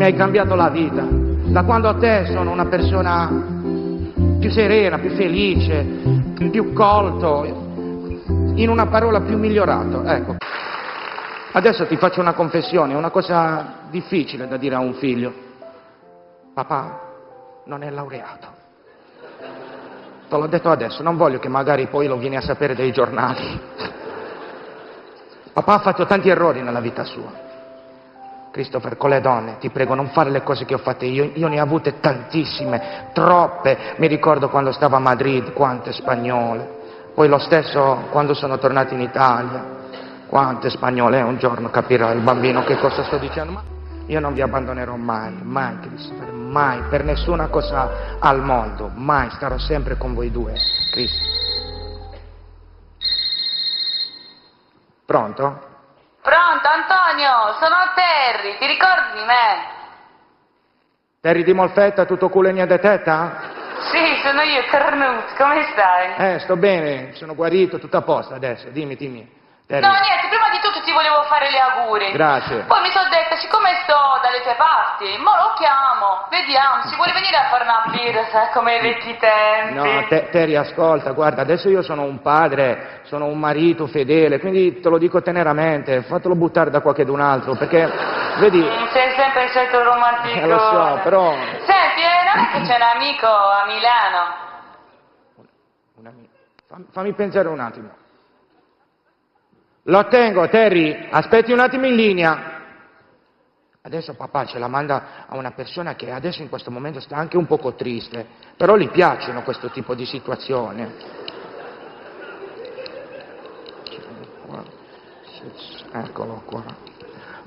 mi hai cambiato la vita. Da quando a te sono una persona più serena, più felice, più colto, in una parola più migliorato. Ecco. Adesso ti faccio una confessione, una cosa difficile da dire a un figlio. Papà non è laureato. Te l'ho detto adesso, non voglio che magari poi lo vieni a sapere dai giornali. Papà ha fatto tanti errori nella vita sua. Christopher, con le donne, ti prego, non fare le cose che ho fatte io. Io ne ho avute tantissime, troppe. Mi ricordo quando stavo a Madrid, quante spagnole. Poi lo stesso quando sono tornato in Italia. Quante spagnole, un giorno capirà il bambino che cosa sto dicendo. Ma io non vi abbandonerò mai, mai, Christopher, mai, per nessuna cosa al mondo. Mai, starò sempre con voi due, Christopher. Pronto? Pronto Antonio, sono Terry, ti ricordi di me? Terry di Molfetta, tutto culo e niente tetta? Sì, sono io, Carnut, come stai? Eh, sto bene, sono guarito, tutto a posto adesso, dimmi, dimmi. Terry. No, niente, ti volevo fare gli auguri. Grazie. Poi mi sono detta, siccome sto dalle tue parti, mo lo chiamo, vediamo, si vuole venire a fare una birra, sai, come ai vecchi tempi. No, te, Terry, ascolta, guarda, adesso io sono un padre, sono un marito fedele, quindi te lo dico teneramente, fatelo buttare da qualcun altro, perché, vedi... Mm, Sei sempre il solito romantico. Eh, lo so, però... Senti, eh, non è che c'è un amico a Milano? Una mi- fam- fammi pensare un attimo. Lo tengo, Terry, aspetti un attimo in linea. Adesso papà ce la manda a una persona che adesso in questo momento sta anche un poco triste, però gli piacciono questo tipo di situazioni. Eccolo qua.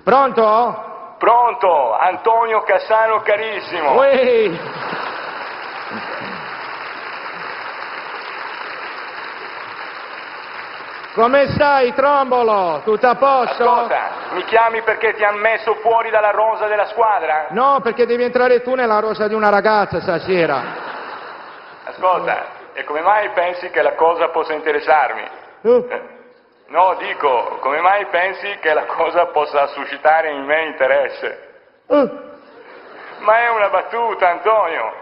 Pronto? Pronto, Antonio Cassano carissimo. Uè! Come stai, Trombolo? Tutto a posto? Ascolta, mi chiami perché ti hanno messo fuori dalla rosa della squadra? No, perché devi entrare tu nella rosa di una ragazza stasera. Ascolta, e come mai pensi che la cosa possa interessarmi? Uh, Eh, No, dico, come mai pensi che la cosa possa suscitare in me interesse? uh. Ma è una battuta, Antonio.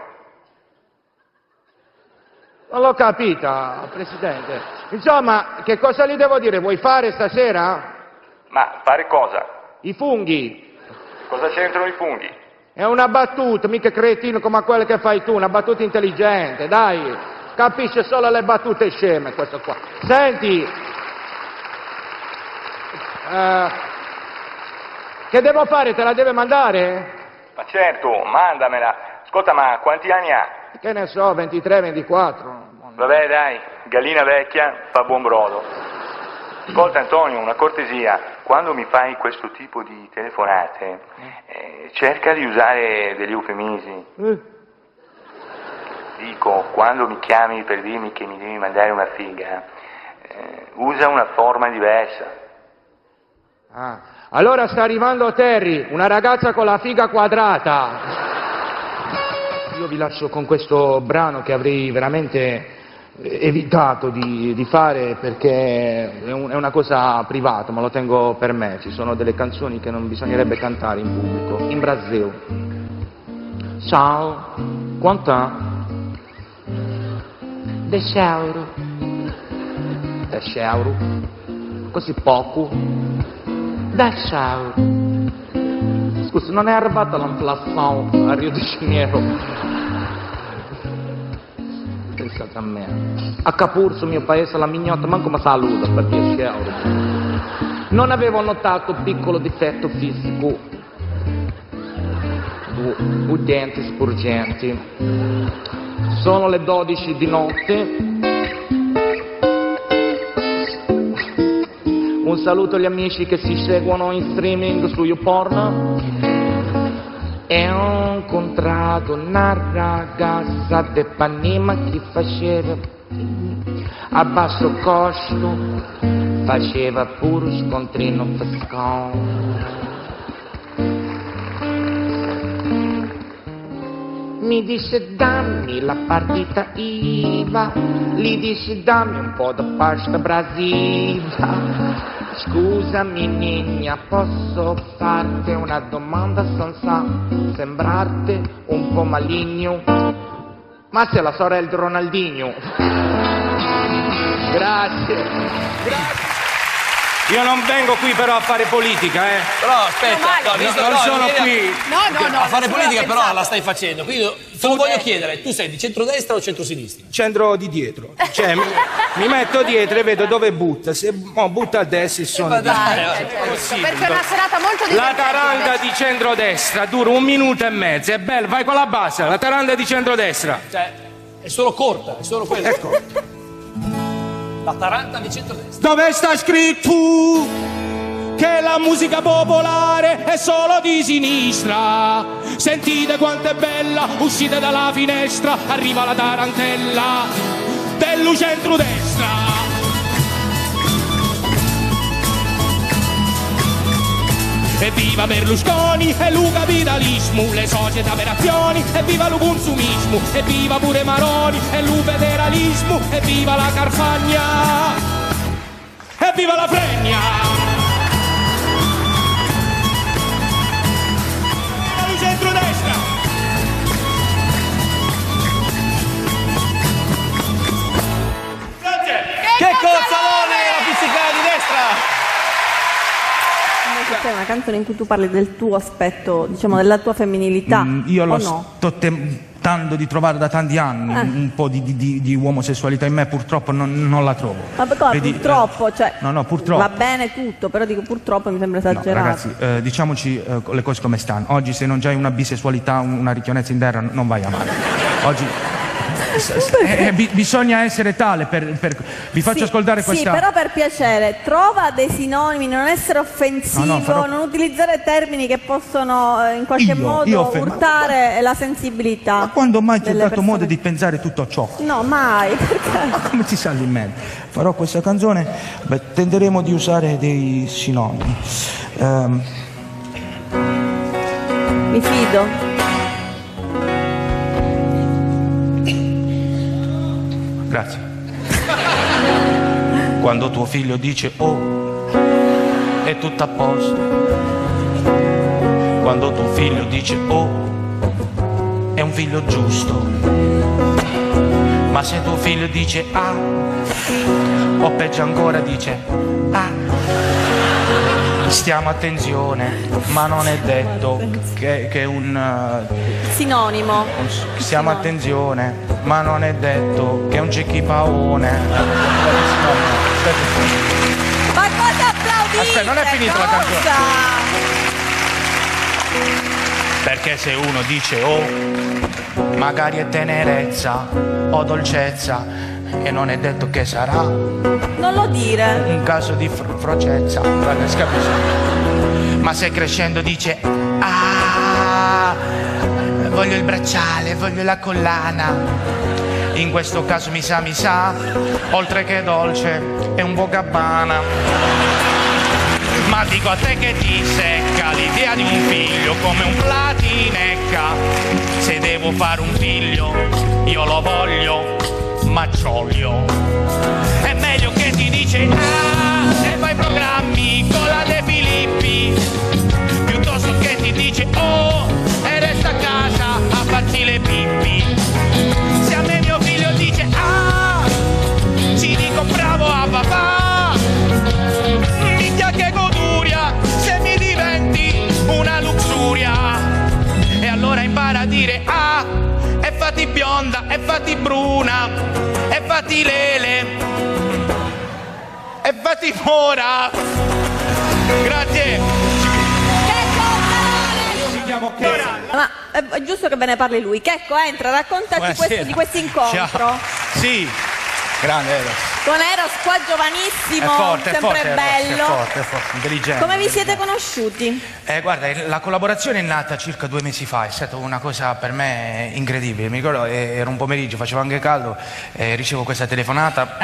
Non l'ho capita, Presidente. Insomma, che cosa gli devo dire? Vuoi fare stasera? Ma fare cosa? I funghi. Cosa c'entrano i funghi? È una battuta, mica cretino come quella che fai tu, una battuta intelligente, dai. Capisce solo le battute sceme questo qua. Senti, eh, che devo fare? Te la deve mandare? Ma certo, mandamela. Ascolta, ma quanti anni ha? Che ne so, 23, 24. Vabbè, dai, gallina vecchia fa buon brodo. Ascolta Antonio, una cortesia, quando mi fai questo tipo di telefonate, eh, cerca di usare degli eufemismi. Eh, Dico, quando mi chiami per dirmi che mi devi mandare una figa, eh, usa una forma diversa. ah. Allora sta arrivando Terry, una ragazza con la figa quadrata. Io vi lascio con questo brano che avrei veramente eh, evitato di, di fare perché è, un- è una cosa privata, ma lo tengo per me. Ci sono delle canzoni che non bisognerebbe cantare in pubblico. In Brasile. Ciao, quanto? 10 euro. 10 euro? Così poco? 10 euro. Scusa, non è arrivata l'inflazione a Rio de Janeiro? Pensate a me. A Capurso, mio paese, la mignotta manco mi saluta per 10 euro. Non avevo notato piccolo difetto fisico. Du- Udenti sporgenti. Sono le 12 di notte. Un saluto agli amici che si seguono in streaming su YouPorn. E ho incontrato una ragazza de Panema che faceva a basso costo, faceva puro scontrino fiscale. Mi disse dammi la partita IVA, gli disse dammi un po' di pasta brasiva. Scusami Nigna, posso farti una domanda senza sembrarti un po' maligno? Ma sei la sorella di Ronaldinho. Grazie. Grazie. Io non vengo qui però a fare politica, eh. Però aspetta, no, visto non sono qui. No, no, no. a fare politica però la stai facendo, quindi te lo voglio chiedere, tu sei di centrodestra o centrosinistra? Centro di dietro. Cioè, mi, mi metto dietro e vedo dove butta. Se mo butta a destra e sono di Dai, Perché è una serata molto La divertente. taranda di centrodestra dura un minuto e mezzo, è bello, vai con la bassa, la taranda di centrodestra. cioè, è solo corta, è solo quella. Ecco. La taranta di centrodestra. Dove sta scritto che la musica popolare è solo di sinistra? Sentite quanto è bella, uscite dalla finestra, arriva la tarantella dello Evviva Berlusconi e lo capitalismo, le società per azioni, evviva lo consumismo, evviva pure Maroni e lo federalismo, evviva la Carfagna, evviva la fregna! Invece C'è una canzone in cui tu parli del tuo aspetto, diciamo, della tua femminilità. Mm, Io lo no? sto tentando di trovare da tanti anni, Ah. un po' di, di- di- omosessualità in me, purtroppo non, non la trovo. Ma perché Vedi, purtroppo, cioè, No, no, purtroppo. va bene tutto, però dico purtroppo mi sembra No, esagerato. ragazzi, eh, diciamoci eh, le cose come stanno. Oggi se non c'hai una bisessualità, un- una richionezza in terra, non vai avanti. Oggi eh, bi- bisogna essere tale per, per- Vi faccio Sì, ascoltare Sì, questa... però per piacere, trova dei sinonimi, non essere offensivo, No, no, farò- non utilizzare termini che possono eh, in qualche Io- modo io urtare la sensibilità. Ma quando mai ti ho dato modo persone. di pensare tutto ciò? No, mai, perché? Ma come ti sali in mente? Farò questa canzone, beh, tenderemo di usare dei sinonimi. Ehm, Mi fido. Grazie. Quando tuo figlio dice oh, è tutto a posto. Quando tuo figlio dice oh, è un figlio giusto. Ma se tuo figlio dice ah, o peggio ancora dice ah, stiamo attenzione, ma non è detto che, che un... eh, Sinonimo. Stiamo attenzione, ma non è detto che è un cecchipaone. Ma cosa applaudite? Aspetta, non è finita la canzone. Perché se uno dice oh, magari è tenerezza o dolcezza, e non è detto che sarà Non lo dire. un caso di fro- frocezza. Ma se crescendo dice voglio il bracciale, voglio la collana. In questo caso mi sa, mi sa, oltre che dolce, è un po' gabbana. Ma dico a te che ti secca l'idea di un figlio come un platinecca. Se devo fare un figlio, io lo voglio, macciolio. È meglio che ti dice ah, se fai programmi fatti bruna, e fatti lele, e fatti mora. Grazie. Ma è è giusto che ve ne parli lui. Checco, entra, raccontaci questo, di questo incontro. Ciao. Sì, grande Eros. Con Eros qua giovanissimo, È forte, è sempre forte, Eros, bello. È forte, è forte, intelligente. Come vi siete conosciuti? Eh, guarda, la collaborazione è nata circa due mesi fa, è stata una cosa per me incredibile. Mi ricordo, eh, era un pomeriggio, faceva anche caldo, e ricevo questa telefonata.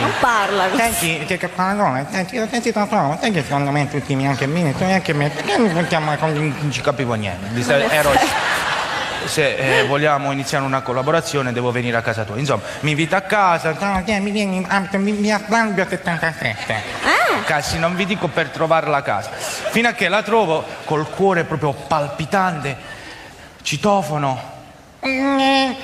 Non parla così. Senti, che paragone, senti, senti, tanto, che secondo me tutti mi anche me, tu anche me, perché Non ci capivo niente. Ero se eh, vogliamo iniziare una collaborazione devo venire a casa tua. Insomma, mi invita a casa. Mi vieni a via Flambio 77. Cassi, non vi dico per trovare la casa. Fino a che la trovo col cuore proprio palpitante, citofono. Ehm,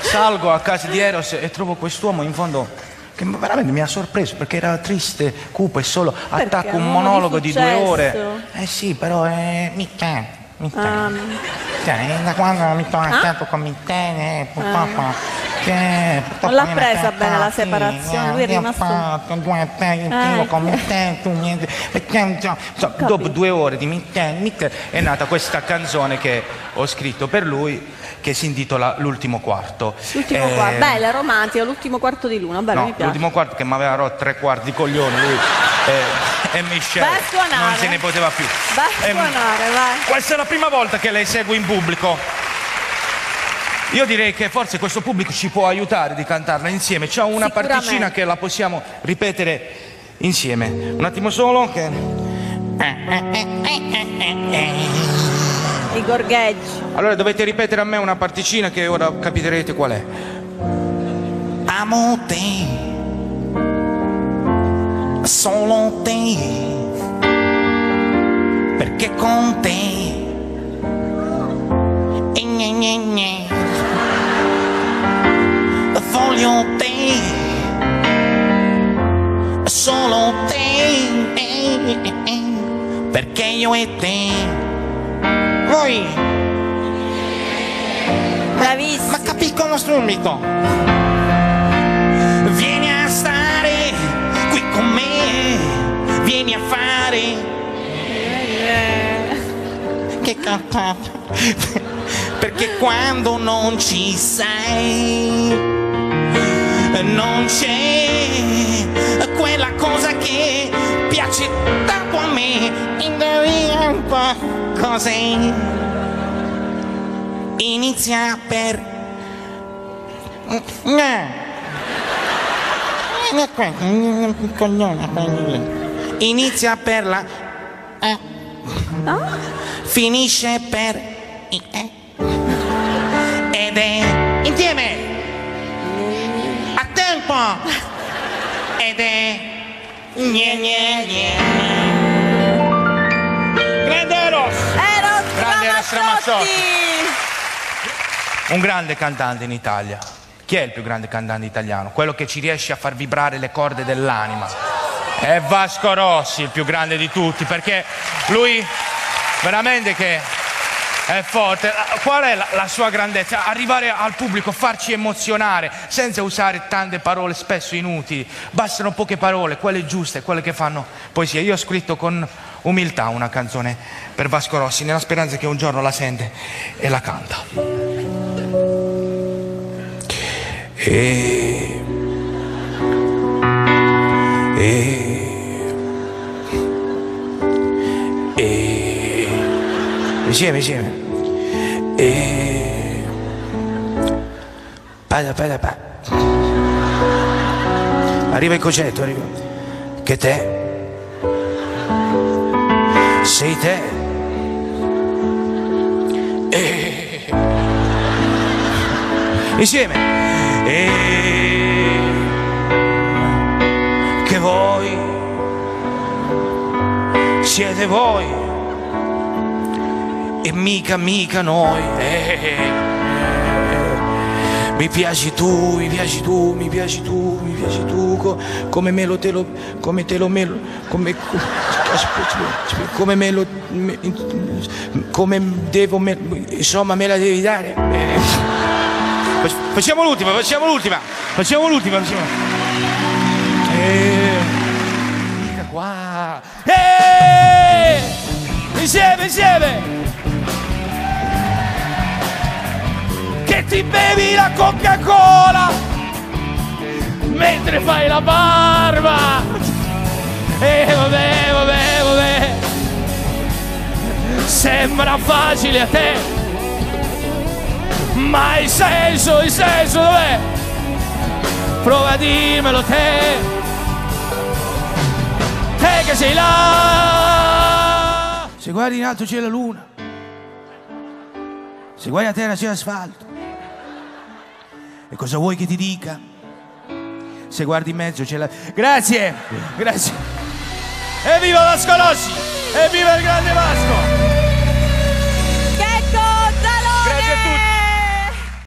salgo a casa di Eros e trovo quest'uomo in fondo che veramente mi ha sorpreso perché era triste, cupo e solo attacco un monologo di due ore. Eh sì, però è Michè, Michè. Ah, Cioè, da quando mi sono lasciato con Michè, eh, purtroppo... Che, purtroppo Non l'ha presa bene la separazione, lui è io rimasto- fatto due Ah, con ecco. Michè, tu niente... Perché, Dopo due ore di Michè è nata questa canzone che ho scritto per lui che si intitola L'ultimo quarto. L'ultimo Eh, quarto, bella, romantica, l'ultimo quarto di luna, bello, No, mi piace. l'ultimo quarto che mi aveva rotto tre quarti di coglioni lui eh, e Michelle Vai a suonare. non se ne poteva più. Vai a suonare, vai. Questa è la prima volta che lei segue in pubblico. Io direi che forse questo pubblico ci può aiutare di cantarla insieme. C'è una particina che la possiamo ripetere insieme. Un attimo solo che I gorgheggi. Allora dovete ripetere a me una particina che ora capirete qual è. Amo te, solo te, perché con te, e gne gne gne, voglio te, solo te, perché io e te, voi, Bravissimo. ma capiscono subito. Vieni a stare qui con me, vieni a fare. Che cantata. Perché quando non ci sei, non c'è quella cosa che piace tanto a me. Indovina un po' cos'è. Inizia per. Inizia per la eh. Finisce per eh. Ed è insieme Ed è Gne gne gne Grande Eros Eros Grande Eros Ramazzotti. Un grande cantante in Italia. Chi è il più grande cantante italiano? Quello che ci riesce a far vibrare le corde dell'anima. È Vasco Rossi, il più grande di tutti, perché lui veramente che è forte. Qual è la, la sua grandezza? Arrivare al pubblico, farci emozionare, senza usare tante parole spesso inutili. Bastano poche parole, quelle giuste, quelle che fanno poesia. Io ho scritto con umiltà una canzone per Vasco Rossi, nella speranza che un giorno la sente e la canta. E, e, insieme, insieme. E, pada, pada, pa. Arriva il concetto, arriva. Che te sei te. E, insieme. E che voi siete voi e mica mica noi. Eh, mi piaci tu, mi piaci tu, mi piaci tu, mi piaci tu, co- come me lo te lo, come te lo me lo, come, come me lo, me- come devo, me- insomma me la devi dare. Eh, Fac- Facciamo l'ultima, facciamo l'ultima, facciamo l'ultima, facciamo. Eh, mica qua. Eh, insieme, insieme. Ti bevi la Coca-Cola mentre fai la barba. E vabbè, vabbè, vabbè. Sembra facile a te. Ma il senso, il senso dov'è? Prova a dirmelo te. Te che sei là. Se guardi in alto c'è la luna. Se guai a terra c'è asfalto. E cosa vuoi che ti dica? Se guardi in mezzo c'è la... Grazie, grazie. Evviva Vasco Rossi! Evviva il grande Vasco!